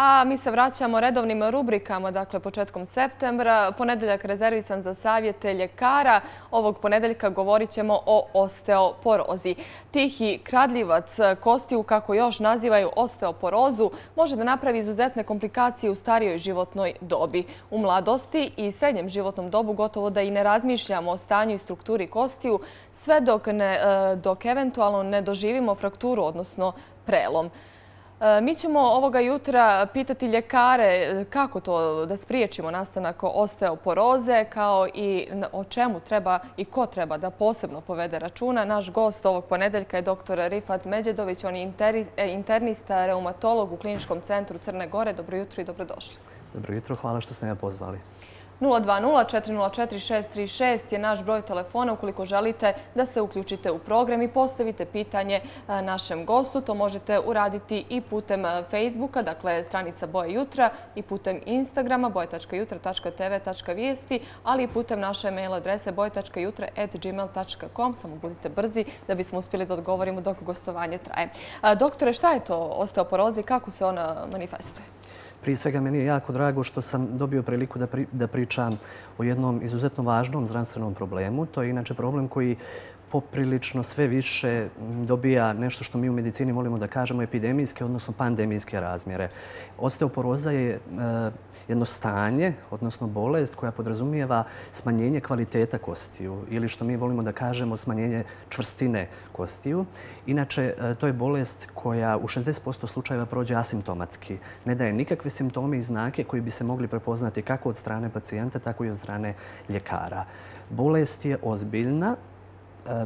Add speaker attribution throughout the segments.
Speaker 1: a mi se vraćamo redovnim rubrikama, dakle početkom septembra. Ponedeljak rezervisan za savjete ljekara. Ovog ponedeljka govorit ćemo o osteoporozi. Tihi kradljivac kostiju, kako još nazivaju osteoporozu, može da napravi izuzetne komplikacije u starijoj životnoj dobi. U mladosti i srednjem životnom dobu gotovo da i ne razmišljamo o stanju i strukturi kostiju, sve dok e, eventualno ne doživimo frakturu, odnosno prelom. E, mi ćemo ovoga jutra pitati ljekare e, kako to da spriječimo nastanak osteoporoze, kao i o čemu treba i ko treba da posebno povede računa. Naš gost ovog ponedeljka je dr. Rifat Međedović. On je e, internista, reumatolog u Kliničkom centru Crne Gore. Dobro jutro i dobrodošli.
Speaker 2: Dobro jutro, hvala što ste me pozvali.
Speaker 1: 020-404-636 je naš broj telefona ukoliko želite da se uključite u program i postavite pitanje e, našem gostu. To možete uraditi i putem e, Facebooka, dakle stranica Boje jutra, i putem Instagrama boje.jutra.tv.vijesti, ali i putem naše mail adrese boje.jutra.gmail.com. Samo budite brzi da bismo uspjeli da odgovorimo dok gostovanje traje. E, doktore, šta je to osteoporozi i kako se ona manifestuje?
Speaker 2: Prije svega, meni je jako drago što sam dobio priliku da pričam o jednom izuzetno važnom zdravstvenom problemu. To je inače problem koji poprilično sve više dobija nešto što mi u medicini volimo da kažemo epidemijske, odnosno pandemijske razmjere. Osteoporoza je e, jedno stanje, odnosno bolest koja podrazumijeva smanjenje kvaliteta kostiju ili što mi volimo da kažemo smanjenje čvrstine kostiju. Inače, e, to je bolest koja u 60% slučajeva prođe asimptomatski. Ne daje nikakve simptome i znake koji bi se mogli prepoznati kako od strane pacijenta, tako i od strane ljekara. Bolest je ozbiljna,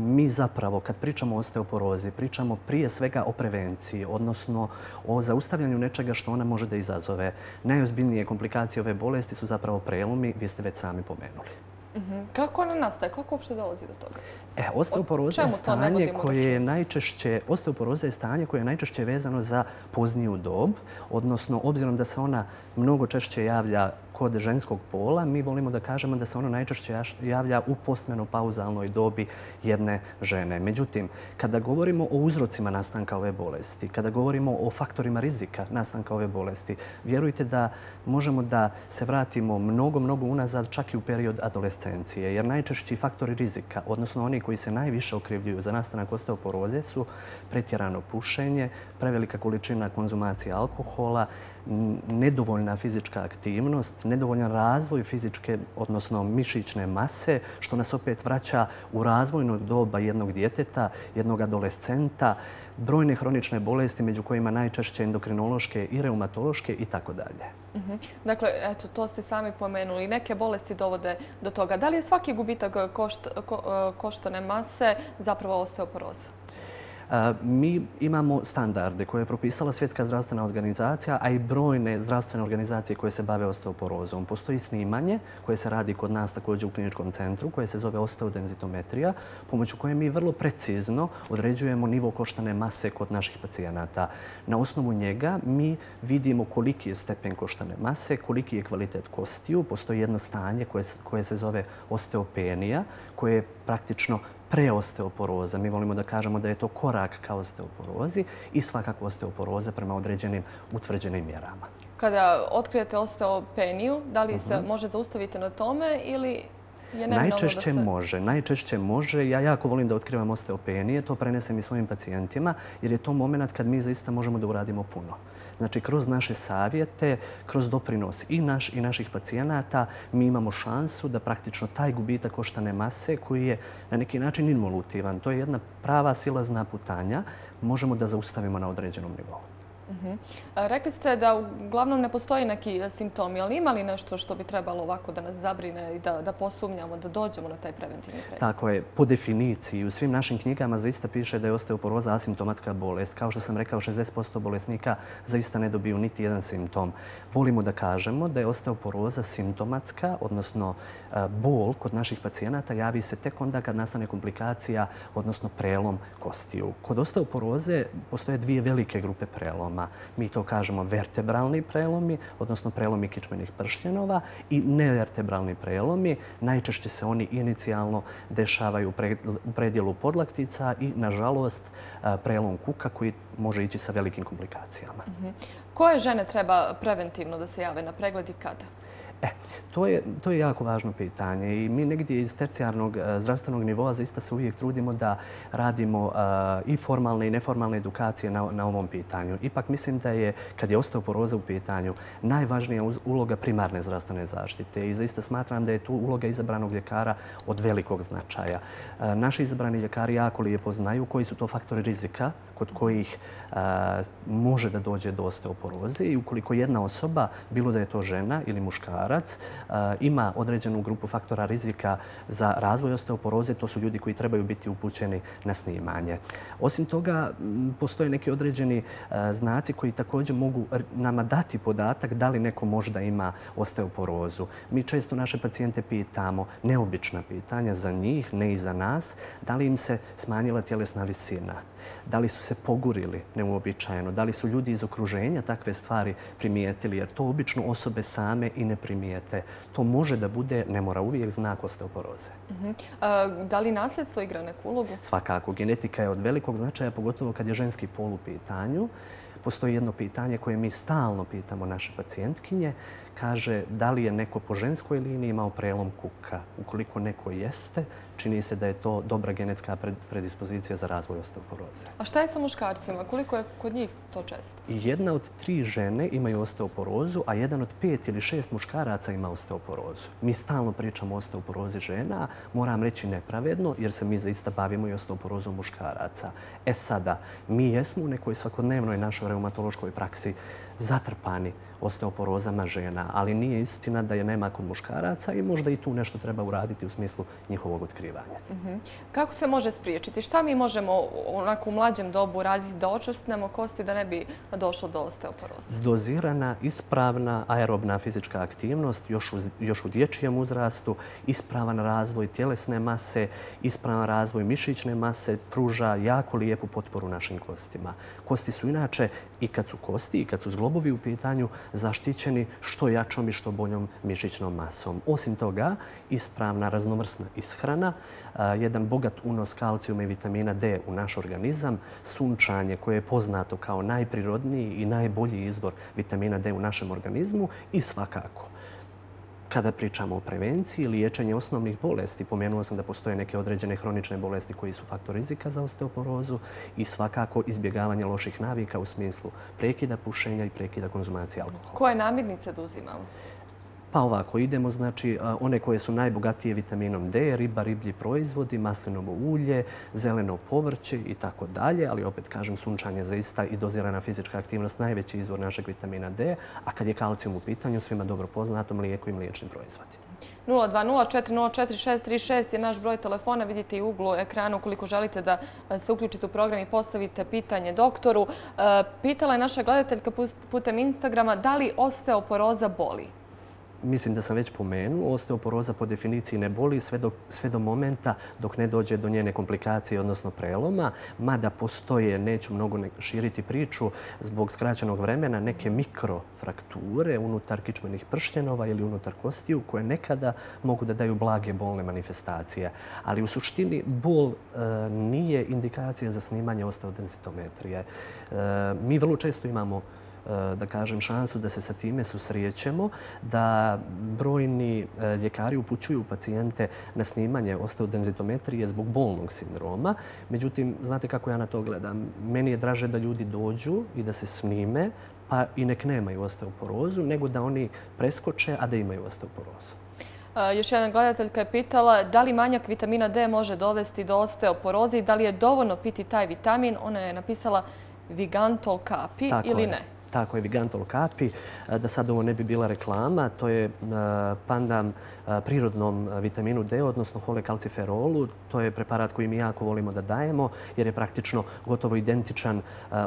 Speaker 2: mi zapravo, kad pričamo o osteoporozi, pričamo prije svega o prevenciji, odnosno o zaustavljanju nečega što ona može da izazove. Najozbiljnije komplikacije ove bolesti su zapravo prelomi, vi ste već sami pomenuli.
Speaker 1: Mhm. Kako ona nastaje? Kako uopšte dolazi do toga?
Speaker 2: E, osteoporoza je stanje koje je najčešće, osteoporoza je stanje koje je najčešće vezano za pozniju dob, odnosno obzirom da se ona mnogo češće javlja kod ženskog pola, mi volimo da kažemo da se ono najčešće javlja u postmenopauzalnoj dobi jedne žene. Međutim, kada govorimo o uzrocima nastanka ove bolesti, kada govorimo o faktorima rizika nastanka ove bolesti, vjerujte da možemo da se vratimo mnogo, mnogo unazad, čak i u period adolescencije. Jer najčešći faktori rizika, odnosno oni koji se najviše okrivljuju za nastanak osteoporoze, su pretjerano pušenje, prevelika količina konzumacije alkohola, nedovoljna fizička aktivnost, nedovoljan razvoj fizičke, odnosno mišićne mase, što nas opet vraća u razvojnog doba jednog djeteta, jednog adolescenta, brojne hronične bolesti, među kojima najčešće endokrinološke i reumatološke i tako dalje.
Speaker 1: Mhm. Dakle, eto, to ste sami pomenuli. Neke bolesti dovode do toga. Da li je svaki gubitak koštane mase zapravo osteoporoza?
Speaker 2: Mi imamo standarde koje je propisala Svjetska zdravstvena organizacija, a i brojne zdravstvene organizacije koje se bave osteoporozom. Postoji snimanje koje se radi kod nas također u kliničkom centru, koje se zove osteodenzitometrija, pomoću koje mi vrlo precizno određujemo nivo koštane mase kod naših pacijenata. Na osnovu njega mi vidimo koliki je stepen koštane mase, koliki je kvalitet kostiju. Postoji jedno stanje koje se zove osteopenija, koje je praktično preosteoporoza. Mi volimo da kažemo da je to korak ka osteoporozi i svakako osteoporoza prema određenim utvrđenim mjerama.
Speaker 1: Kada otkrijete osteopeniju, da li se mhm. može zaustaviti na tome ili je
Speaker 2: Najčešće može. Najčešće može. Ja jako volim da otkrivam osteopenije. To prenesem i svojim pacijentima jer je to moment kad mi zaista možemo da uradimo puno. Znači, kroz naše savjete, kroz doprinos i naš i naših pacijenata, mi imamo šansu da praktično taj gubitak koštane mase, koji je na neki način involutivan, to je jedna prava silazna putanja, možemo da zaustavimo na određenom nivou.
Speaker 1: Mhm. Rekli ste da uglavnom ne postoji neki e, simptomi, ali ima li nešto što bi trebalo ovako da nas zabrine i da posumnjamo, da dođemo na taj preventivni pregled?
Speaker 2: Tako je. Po definiciji u svim našim knjigama zaista piše da je osteoporoza asimptomatska bolest. Kao što sam rekao, 60% bolesnika zaista ne dobiju niti jedan simptom. Volimo da kažemo da je osteoporoza simptomatska, odnosno e, bol kod naših pacijenata javi se tek onda kad nastane komplikacija, odnosno prelom kostiju. Kod osteoporoze postoje dvije velike grupe preloma preloma. Mi to kažemo vertebralni prelomi, odnosno prelomi kičmenih pršljenova i nevertebralni prelomi. Najčešće se oni inicijalno dešavaju u predijelu podlaktica i, nažalost, e, prelom kuka koji može ići sa velikim komplikacijama. Mhm.
Speaker 1: Koje žene treba preventivno da se jave na pregled i kada?
Speaker 2: E, to je, to je jako važno pitanje i mi negdje iz tercijarnog e, zdravstvenog nivoa zaista se uvijek trudimo da radimo e, i formalne i neformalne edukacije na, na ovom pitanju. Ipak mislim da je, kad je osteoporoza u pitanju, najvažnija uloga primarne zdravstvene zaštite i zaista smatram da je tu uloga izabranog ljekara od velikog značaja. E, naši izabrani ljekari jako lijepo znaju koji su to faktori rizika kod kojih može da dođe do osteoporoze i ukoliko jedna osoba, bilo da je to žena ili muškarac, ima određenu grupu faktora rizika za razvoj osteoporoze, to su ljudi koji trebaju biti upućeni na snimanje. Osim toga, postoje neki određeni znaci koji također mogu nama dati podatak da li neko možda ima osteoporozu. Mi često naše pacijente pitamo neobična pitanja za njih, ne i za nas, da li im se smanjila tjelesna visina, da li su se pogurili neuobičajeno, da li su ljudi iz okruženja takve stvari primijetili, jer to obično osobe same i ne primijete. To može da bude, ne mora uvijek, znak osteoporoze.
Speaker 1: Mhm. Da li nasljedstvo igra neku ulogu?
Speaker 2: Svakako. Genetika je od velikog značaja, pogotovo kad je ženski pol u pitanju. Postoji jedno pitanje koje mi stalno pitamo naše pacijentkinje. Kaže da li je neko po ženskoj liniji imao prelom kuka. Ukoliko neko jeste, čini se da je to dobra genetska predispozicija za razvoj osteoporoze.
Speaker 1: A šta je sa muškarcima? Koliko je kod njih to često?
Speaker 2: Jedna od tri žene imaju osteoporozu, a jedan od pet ili šest muškaraca ima osteoporozu. Mi stalno pričamo o osteoporozi žena, moram reći nepravedno, jer se mi zaista bavimo i osteoporozom muškaraca. E sada, mi jesmo u nekoj svakodnevnoj našoj reumatološkoj praksi zatrpani osteoporozama žena, ali nije istina da je nema kod muškaraca i možda i tu nešto treba uraditi u smislu njihovog otkrivanja. Mhm.
Speaker 1: Kako se može spriječiti? Šta mi možemo u mlađem dobu raditi da očustnemo kosti da ne bi došlo do osteoporoze?
Speaker 2: Dozirana, ispravna aerobna fizička aktivnost još u dječjem uzrastu, ispravan razvoj tjelesne mase, ispravan razvoj mišićne mase pruža jako lijepu potporu našim kostima. Kosti su inače i kad su kosti i kad su zglobovi u pitanju zaštićeni što jačom i što boljom mišićnom masom. Osim toga, ispravna raznovrsna ishrana, jedan bogat unos kalcijuma i vitamina D u naš organizam, sunčanje koje je poznato kao najprirodniji i najbolji izbor vitamina D u našem organizmu i svakako kada pričamo o prevenciji, liječenje osnovnih bolesti, pomenuo sam da postoje neke određene hronične bolesti koji su faktor rizika za osteoporozu i svakako izbjegavanje loših navika u smislu prekida pušenja i prekida konzumacije alkohola.
Speaker 1: Koje namirnice da uzimamo?
Speaker 2: Pa ovako, idemo znači one koje su najbogatije vitaminom D, riba, riblji proizvodi, maslinovo ulje, zeleno povrće i tako dalje, ali opet kažem sunčanje zaista i dozirana fizička aktivnost najveći izvor našeg vitamina D, a kad je kalcijum u pitanju, svima dobro poznato, mlijeko i mliječni proizvodi.
Speaker 1: 020404636 je naš broj telefona. Vidite i u uglu ekranu ukoliko želite da e, se uključite u program i postavite pitanje doktoru. E, pitala je naša gledateljka putem Instagrama da li osteoporoza boli?
Speaker 2: Mislim da sam već pomenuo, osteoporoza po definiciji ne boli sve do momenta dok ne dođe do njene komplikacije, odnosno preloma, mada postoje, neću mnogo širiti priču, zbog skraćenog vremena, neke mikrofrakture unutar kičmenih pršljenova ili unutar kostiju koje nekada mogu da daju blage bolne manifestacije. Ali u suštini bol e, nije indikacija za snimanje osteodensitometrije. E, mi vrlo često imamo da kažem, šansu da se sa time susrijećemo, da brojni eh, ljekari upućuju pacijente na snimanje osteodenzitometrije zbog bolnog sindroma. Međutim, znate kako ja na to gledam? Meni je draže da ljudi dođu i da se snime, pa i nek nemaju osteoporozu, nego da oni preskoče, a da imaju osteoporozu.
Speaker 1: Eh, još jedan gledateljka je pitala da li manjak vitamina D može dovesti do osteoporoze i da li je dovoljno piti taj vitamin. Ona je napisala Vigantol kapi ili ne?
Speaker 2: Tako je Vigantol Kapi. E, da sad ovo ne bi bila reklama, to je e, pandam e, prirodnom vitaminu D, odnosno holekalciferolu. To je preparat koji mi jako volimo da dajemo, jer je praktično gotovo identičan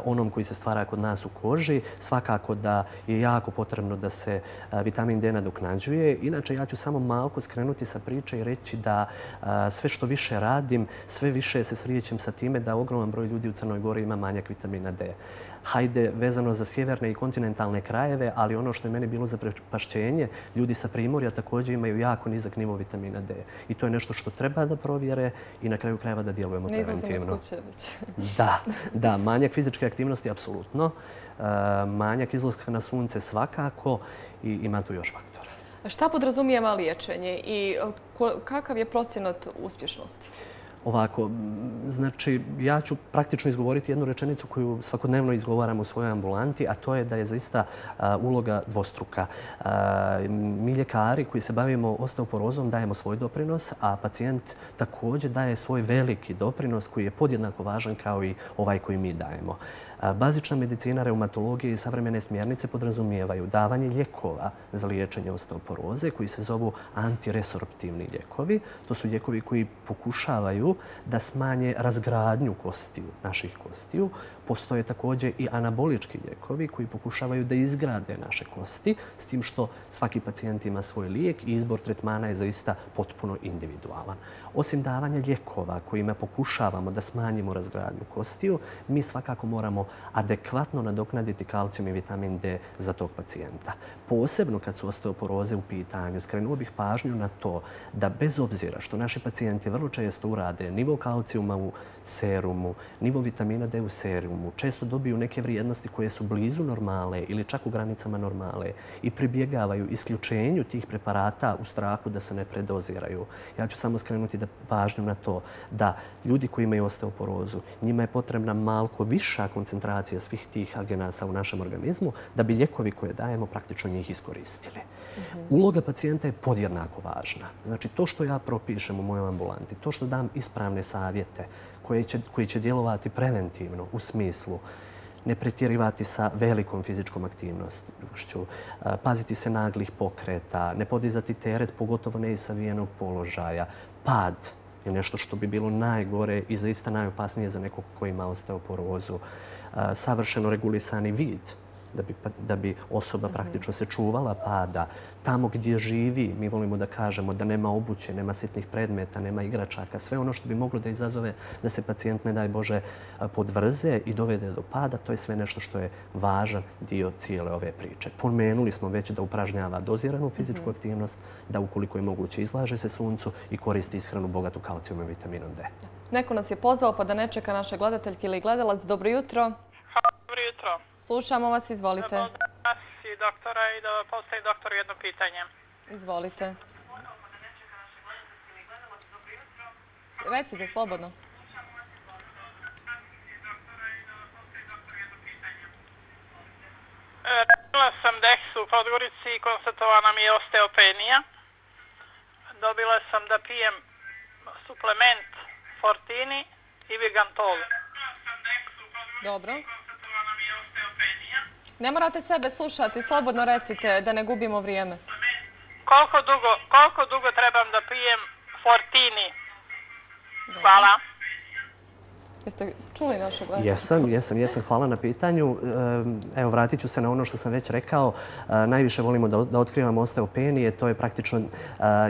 Speaker 2: onom koji se stvara kod nas u koži. Svakako da je jako potrebno da se vitamin D nadoknađuje. Inače, ja ću samo malko skrenuti sa priče i reći da sve što više radim, sve više se srijećem sa time da ogroman broj ljudi u Crnoj Gori ima manjak vitamina D hajde vezano za sjeverne i kontinentalne krajeve, ali ono što je meni bilo za prepašćenje, ljudi sa primorja također imaju jako nizak nivo vitamina D. I to je nešto što treba da provjere i na kraju krajeva da djelujemo preventivno. Ne izlazimo
Speaker 1: s kuće već.
Speaker 2: Da, da, manjak fizičke aktivnosti apsolutno, e, manjak izlaska na sunce svakako i ima tu još faktora.
Speaker 1: Šta podrazumijeva liječenje i kakav je procjenat uspješnosti?
Speaker 2: Ovako, znači, ja ću praktično izgovoriti jednu rečenicu koju svakodnevno izgovaram u svojoj ambulanti, a to je da je zaista uloga dvostruka. Mi ljekari koji se bavimo osteoporozom dajemo svoj doprinos, a pacijent također daje svoj veliki doprinos koji je podjednako važan kao i ovaj koji mi dajemo. Bazična medicina, reumatologija i savremene smjernice podrazumijevaju davanje ljekova za liječenje osteoporoze koji se zovu antiresorptivni ljekovi. To su ljekovi koji pokušavaju da smanje razgradnju kostiju, naših kostiju. Postoje također i anabolički ljekovi koji pokušavaju da izgrade naše kosti, s tim što svaki pacijent ima svoj lijek i izbor tretmana je zaista potpuno individualan. Osim davanja ljekova kojima pokušavamo da smanjimo razgradnju kostiju, mi svakako moramo adekvatno nadoknaditi kalcijum i vitamin D za tog pacijenta. Posebno kad su osteoporoze u pitanju, skrenuo bih pažnju na to da bez obzira što naši pacijenti vrlo često urade nivo kalcijuma u serumu, nivo vitamina D u serumu, često dobiju neke vrijednosti koje su blizu normale ili čak u granicama normale i pribjegavaju isključenju tih preparata u strahu da se ne predoziraju. Ja ću samo skrenuti da pažnju na to da ljudi koji imaju osteoporozu, njima je potrebna malko viša koncentracija svih tih agenasa u našem organizmu da bi ljekovi koje dajemo praktično njih iskoristili. Uloga pacijenta je podjednako važna. Znači, to što ja propišem u mojoj ambulanti, to što dam ispravne savjete koji će djelovati preventivno u smislu ne pretjerivati sa velikom fizičkom aktivnošću, paziti se naglih pokreta, ne podizati teret, pogotovo ne iz savijenog položaja, pad je nešto što bi bilo najgore i zaista najopasnije za nekog koji ima osteoporozu, savršeno regulisani vid, da bi, pa, da bi osoba praktično se čuvala pada. Tamo gdje živi, mi volimo da kažemo da nema obuće, nema sitnih predmeta, nema igračaka, sve ono što bi moglo da izazove da se pacijent, ne daj Bože, podvrze i dovede do pada, to je sve nešto što je važan dio cijele ove priče. Pomenuli smo već da upražnjava doziranu fizičku aktivnost, da ukoliko je moguće izlaže se suncu i koristi ishranu bogatu kalcijom i vitaminom D.
Speaker 1: Neko nas je pozvao pa da ne čeka naše gledateljke ili gledalac. Dobro jutro.
Speaker 3: Dobro jutro.
Speaker 1: Slušamo vas, izvolite.
Speaker 3: Da vas i doktora i da postoji doktor jedno pitanje.
Speaker 1: Izvolite. Recite, slobodno.
Speaker 3: Radila sam deksu u Podgorici i konstatovana mi je osteopenija. Dobila sam da pijem suplement Fortini i Vigantol.
Speaker 1: Dobro. Ne morate sebe slušati, slobodno recite da ne gubimo vrijeme.
Speaker 3: Koliko dugo, koliko dugo trebam da pijem Fortini? Hvala.
Speaker 1: Jeste čuli našu gledu?
Speaker 2: Jesam, jesam, jesam. Hvala na pitanju. Evo, vratit ću se na ono što sam već rekao. E, najviše volimo da otkrivamo osteopenije. To je praktično e,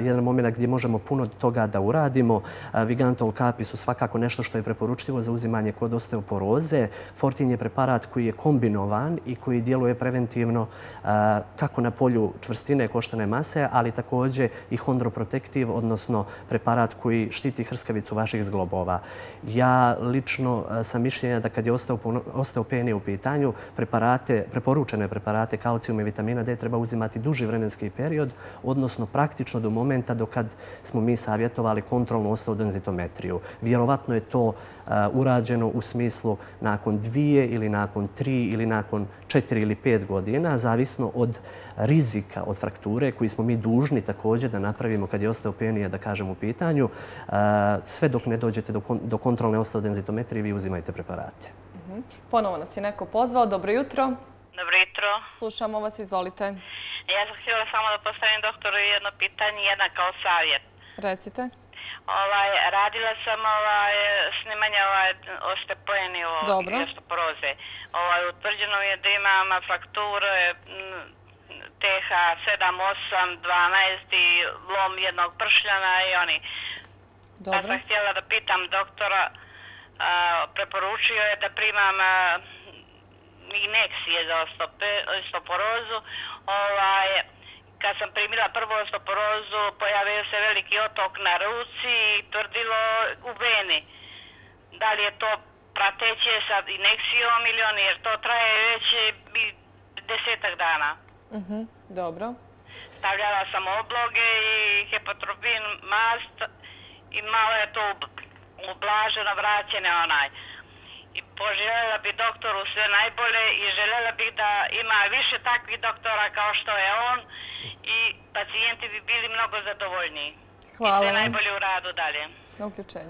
Speaker 2: jedan moment gdje možemo puno toga da uradimo. E, Vigantol kapi su svakako nešto što je preporučljivo za uzimanje kod osteoporoze. Fortin je preparat koji je kombinovan i koji djeluje preventivno kako na polju čvrstine koštane mase, ali također i hondroprotektiv, odnosno preparat koji štiti hrskavicu vaših zglobova. Ja lično E, sam mišljenja da kad je osteopenija u pitanju, preparate, preporučene preparate kalcijuma i vitamina D treba uzimati duži vremenski period, odnosno praktično do momenta do kad smo mi savjetovali kontrolnu osteodenzitometriju. Vjerovatno je to urađeno u smislu nakon dvije ili nakon tri ili nakon četiri ili pet godina, zavisno od rizika od frakture koji smo mi dužni također da napravimo kad je osteopenija, da kažem, u pitanju. Sve dok ne dođete do kontrolne osteodenzitometrije, vi uzimajte preparate.
Speaker 1: Mhm. Ponovo nas je neko pozvao. Dobro jutro.
Speaker 4: Dobro jutro.
Speaker 1: Slušamo vas, izvolite.
Speaker 4: Ja sam htjela samo da postavim doktoru jedno pitanje, jedna kao savjet.
Speaker 1: Recite.
Speaker 4: Ovaj, radila sam ovaj, snimanje ovaj, ostepojenio i osteoporoze. Ovaj, utvrđeno je da imam frakture TH 7, 8, 12 i lom jednog pršljana i oni. Dobro. Ja sam htjela da pitam doktora, a, preporučio je da primam a, inekcije za osteoporozu. Ovaj, kad sam primila prvu osteoporozu, pojavio se veliki otok na ruci i tvrdilo u veni. Da li je to prateće sa inekcijom ili oni, jer to traje već desetak dana.
Speaker 1: Uh mhm, -huh, dobro.
Speaker 4: Stavljala sam obloge i hepatropin mast i malo je to ublaženo vraćene onaj poželjela bi doktoru sve najbolje i željela bih da ima više takvih doktora kao što je on i pacijenti bi bili mnogo zadovoljniji. Hvala. I sve najbolje u radu dalje.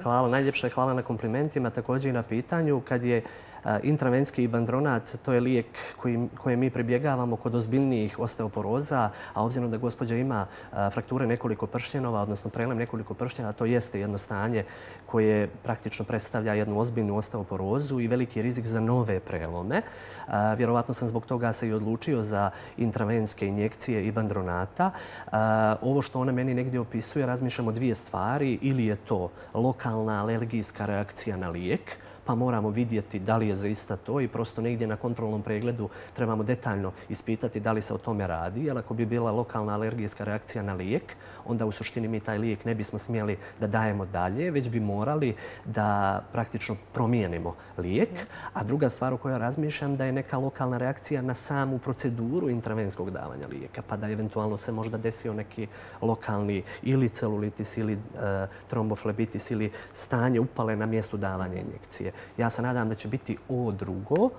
Speaker 2: Hvala, najljepše hvala na komplimentima, također i na pitanju. Kad je Intravenski ibandronat, to je lijek koje mi pribjegavamo kod ozbiljnijih osteoporoza, a obzirom da gospođa ima frakture nekoliko pršljenova, odnosno prelem nekoliko pršljena, to jeste jedno stanje koje praktično predstavlja jednu ozbiljnu osteoporozu i veliki rizik za nove prelome. Vjerovatno sam zbog toga se i odlučio za intravenske injekcije ibandronata. Ovo što ona meni negdje opisuje, razmišljamo dvije stvari. Ili je to lokalna alergijska reakcija na lijek, pa moramo vidjeti da li je zaista to i prosto negdje na kontrolnom pregledu trebamo detaljno ispitati da li se o tome radi. Jer ako bi bila lokalna alergijska reakcija na lijek, onda u suštini mi taj lijek ne bismo smjeli da dajemo dalje, već bi morali da praktično promijenimo lijek. A druga stvar o kojoj razmišljam da je neka lokalna reakcija na samu proceduru intravenskog davanja lijeka, pa da eventualno se možda desio neki lokalni ili celulitis ili e, tromboflebitis ili stanje upale na mjestu davanja injekcije. Ja se nadam da će biti ovo drugo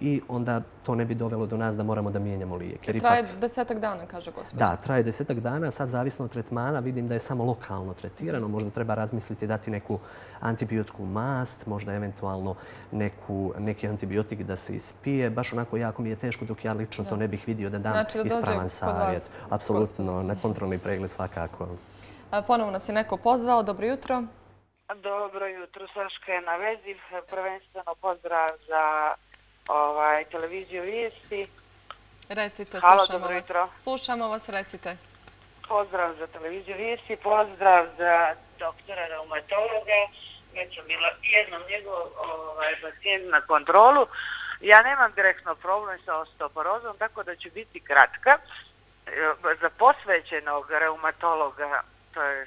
Speaker 2: i onda to ne bi dovelo do nas da moramo da mijenjamo lijek.
Speaker 1: Traje desetak dana, kaže gospodin.
Speaker 2: Da, traje desetak dana. Sad, zavisno od tretmana, vidim da je samo lokalno tretirano. Možda treba razmisliti dati neku antibiotsku mast, možda eventualno neku, neki antibiotik da se ispije. Baš onako jako mi je teško dok ja lično to ne bih vidio da dam znači, da ispravan savjet. Apsolutno, na kontrolni pregled svakako.
Speaker 1: Ponovno nas je neko pozvao. Dobro jutro.
Speaker 5: Dobro jutro, Saška je na vezi. Prvenstveno pozdrav za ovaj, televiziju vijesti.
Speaker 1: Recite, Halo, slušamo vas. Jutro. Slušamo vas, recite.
Speaker 5: Pozdrav za televiziju vijesti, pozdrav za doktora reumatologa. Već sam bila jednom njegov ovaj, pacijent na kontrolu. Ja nemam direktno problem sa osteoporozom, tako da ću biti kratka. Za posvećenog reumatologa, to je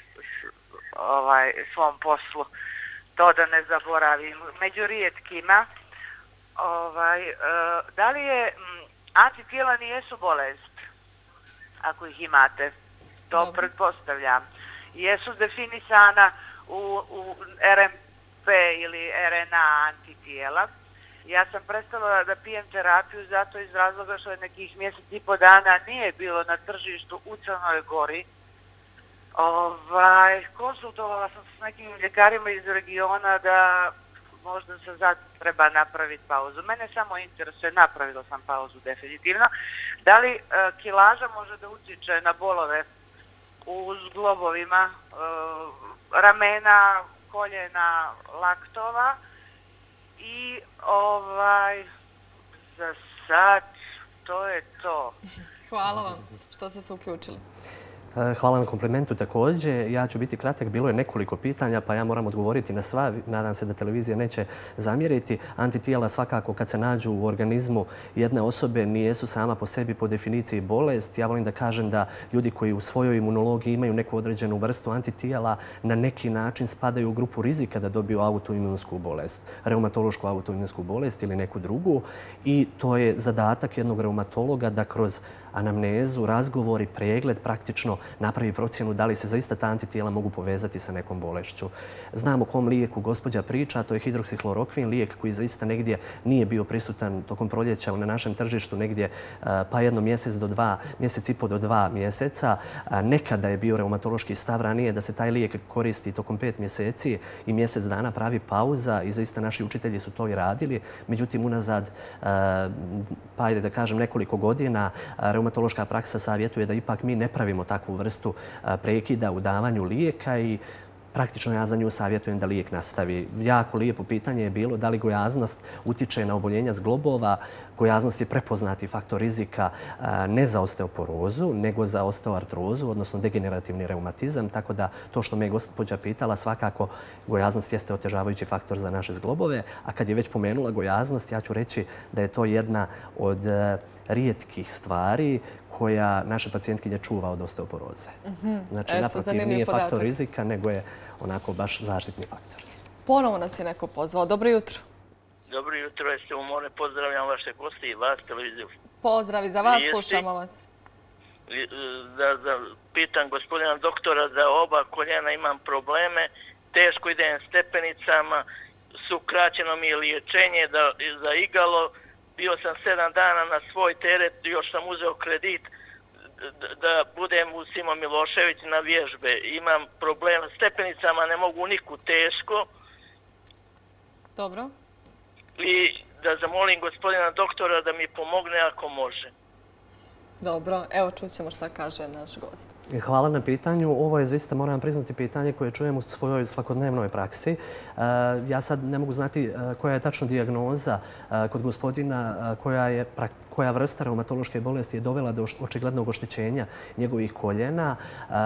Speaker 5: ovaj, svom poslu, to da ne zaboravim, među rijetkima, ovaj, uh, da li je antitijela nijesu bolest, ako ih imate, to Dobre. pretpostavljam. Jesu definisana u, u RMP ili RNA antitijela. Ja sam prestala da pijem terapiju zato iz razloga što je nekih mjesec i po dana nije bilo na tržištu u Crnoj Gori. Ovaj, konsultovala sam s nekim ljekarima iz regiona da možda se za treba napraviti pauzu. Mene samo interesuje, napravila sam pauzu definitivno. Da li e, kilaža može da utječe na bolove u zglobovima e, ramena, koljena, laktova i ovaj za sad to je to.
Speaker 1: Hvala vam što ste se uključili.
Speaker 2: E, hvala na komplimentu također. Ja ću biti kratak. Bilo je nekoliko pitanja, pa ja moram odgovoriti na sva. Nadam se da televizija neće zamjeriti. Antitijela svakako kad se nađu u organizmu jedne osobe nijesu sama po sebi po definiciji bolest. Ja volim da kažem da ljudi koji u svojoj imunologiji imaju neku određenu vrstu antitijela na neki način spadaju u grupu rizika da dobiju autoimunsku bolest, reumatološku autoimunsku bolest ili neku drugu. I to je zadatak jednog reumatologa da kroz anamnezu, razgovori, pregled praktično napravi procjenu da li se zaista ta antitijela mogu povezati sa nekom bolešću. Znamo kom lijeku gospođa priča, to je hidroksihlorokvin, lijek koji zaista negdje nije bio prisutan tokom proljeća na našem tržištu negdje e, pa jedno mjesec do dva, mjesec i po do dva mjeseca. E, nekada je bio reumatološki stav ranije da se taj lijek koristi tokom pet mjeseci i mjesec dana pravi pauza i zaista naši učitelji su to i radili. Međutim, unazad, e, pa ajde da kažem, nekoliko godina reumatološka praksa savjetuje da ipak mi ne pravimo takvu vrstu prekida u davanju lijeka i praktično ja za nju savjetujem da lijek nastavi. Jako lijepo pitanje je bilo da li gojaznost utiče na oboljenja zglobova. Gojaznost je prepoznati faktor rizika ne za osteoporozu, nego za osteoartrozu, odnosno degenerativni reumatizam. Tako da to što me je gospođa pitala, svakako gojaznost jeste otežavajući faktor za naše zglobove. A kad je već pomenula gojaznost, ja ću reći da je to jedna od rijetkih stvari koja naše pacijentkinje čuva od osteoporoze. Mhm. Znači, naprotiv, nije faktor rizika, nego je onako baš zaštitni faktor.
Speaker 1: Ponovo nas je neko pozvao. Dobro jutro.
Speaker 6: Dobro jutro, jeste u more. Pozdravljam vaše gosti i vas, televiziju.
Speaker 1: Pozdrav i za vas, slušamo vas.
Speaker 6: Da pitan gospodina doktora da oba koljena imam probleme, teško idem stepenicama, su kraćeno mi je liječenje za igalo, bio sam sedam dana na svoj teret, još sam uzeo kredit da budem u Simo Milošević na vježbe. Imam problem s stepenicama, ne mogu niku teško.
Speaker 1: Dobro.
Speaker 6: I da zamolim gospodina doktora da mi pomogne ako može.
Speaker 1: Dobro, evo čućemo šta kaže naš gost.
Speaker 2: E, hvala na pitanju. Ovo je zaista, moram priznati, pitanje koje čujem u svojoj svakodnevnoj praksi. E, ja sad ne mogu znati e, koja je tačno dijagnoza kod gospodina koja je koja vrsta reumatološke bolesti je dovela do očiglednog oštećenja njegovih koljena.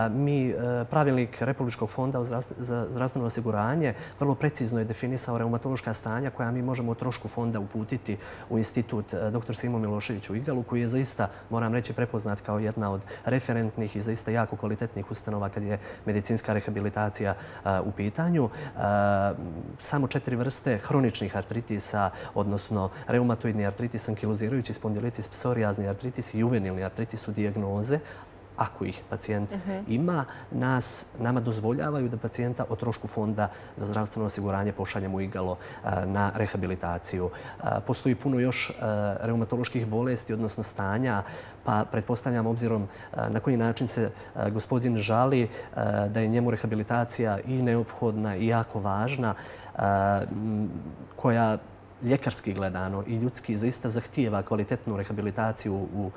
Speaker 2: Mi, e, pravilnik Republičkog fonda za zdravstveno osiguranje, vrlo precizno je definisao reumatološka stanja koja mi možemo o trošku fonda uputiti u institut e, dr. Simo Milošević u Igalu, koji je zaista, moram reći, prepoznat kao jedna od referentnih i zaista jako kvalitetnih ustanova kad je medicinska rehabilitacija e, u pitanju. Samo četiri vrste hroničnih artritisa, odnosno reumatoidni artritis, ankilozirajući spondilitis, psorijazni artritis i juvenilni artritis su dijagnoze, ako ih pacijent mhm. ima, nas, nama dozvoljavaju da pacijenta o trošku fonda za zdravstveno osiguranje pošaljemo igalo na rehabilitaciju. Postoji puno još reumatoloških bolesti, odnosno stanja, pa pretpostavljam obzirom na koji način se gospodin žali da je njemu rehabilitacija i neophodna i jako važna, koja ljekarski gledano i ljudski zaista zahtijeva kvalitetnu rehabilitaciju u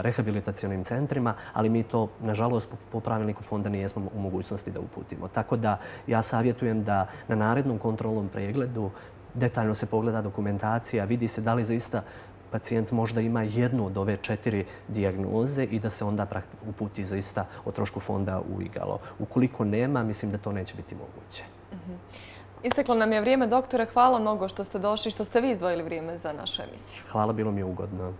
Speaker 2: rehabilitacijonim centrima, ali mi to, nažalost, po pravilniku fonda nijesmo u mogućnosti da uputimo. Tako da ja savjetujem da na narednom kontrolnom pregledu detaljno se pogleda dokumentacija, vidi se da li zaista pacijent možda ima jednu od ove četiri dijagnoze i da se onda uputi zaista o trošku fonda u igalo. Ukoliko nema, mislim da to neće biti moguće. Mhm.
Speaker 1: Isteklo nam je vrijeme, doktore. Hvala mnogo što ste došli, što ste vi izdvojili vrijeme za našu emisiju.
Speaker 2: Hvala, bilo mi je ugodno.